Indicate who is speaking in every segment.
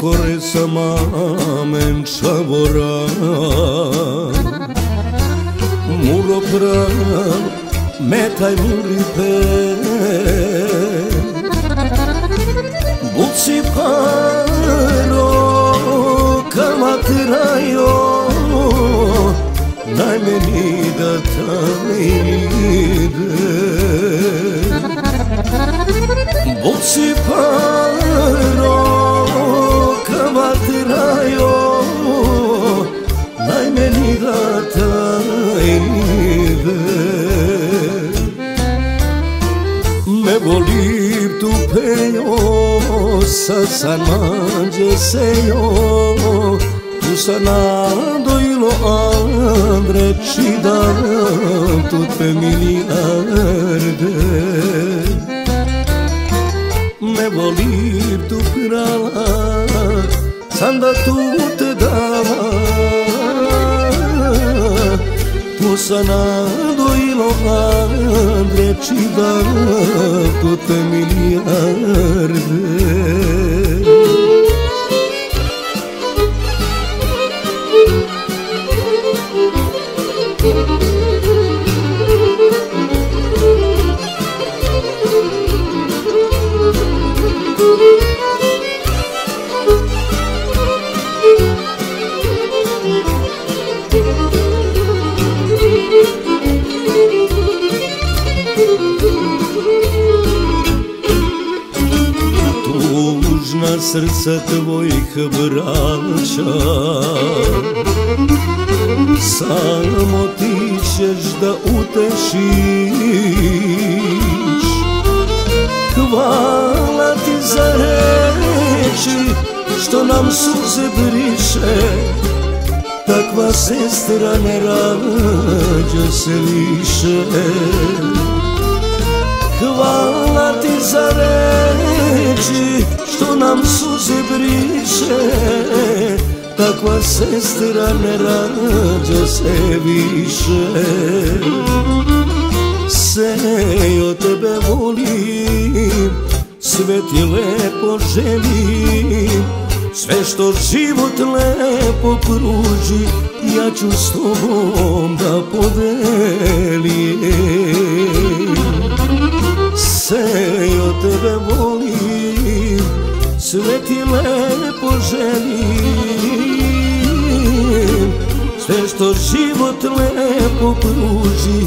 Speaker 1: کره سمام انشابورا مولو پرا متای موری پر بوسی پارو کماترایو نایمنی داتایده pejo, sa san manđe sejo Tu sa nado ilo andre čidam tu pe miliarde Me volim tu krala, sam da tu te dava Tu Andrei, ci da, tot miliarde srca tvojih braća Samo ti ćeš da utešiš. Hvala ti za reči što nam suze briše. Takva sestra ne rađa se više. Hvala ti za reči što nam suze briše Takva sestra ne rađa se više. Sejo tebe volim, sve ti lepo želim Sve što život lepo pruži, ja ću s tobom da podelim želim. Sve što život lepo pruži,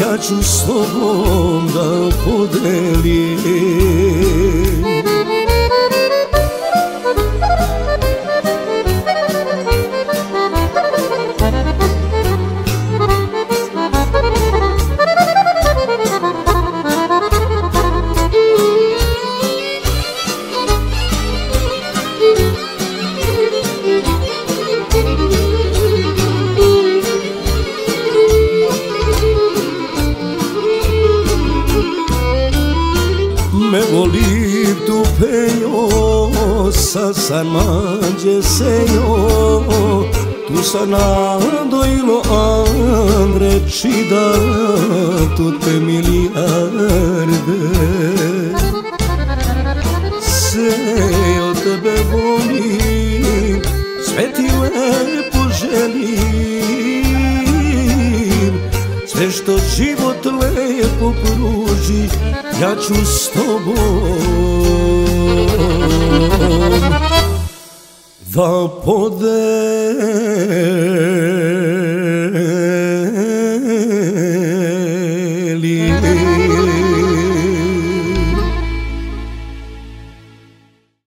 Speaker 1: ja ću s tobom da podelim sa san manđe sejo Tu sa nado ilo andre čida, tu te milijarde Sejo tebe volim, sve ti lepo želim što život lepo pruži Ja ću s tobom Da pod.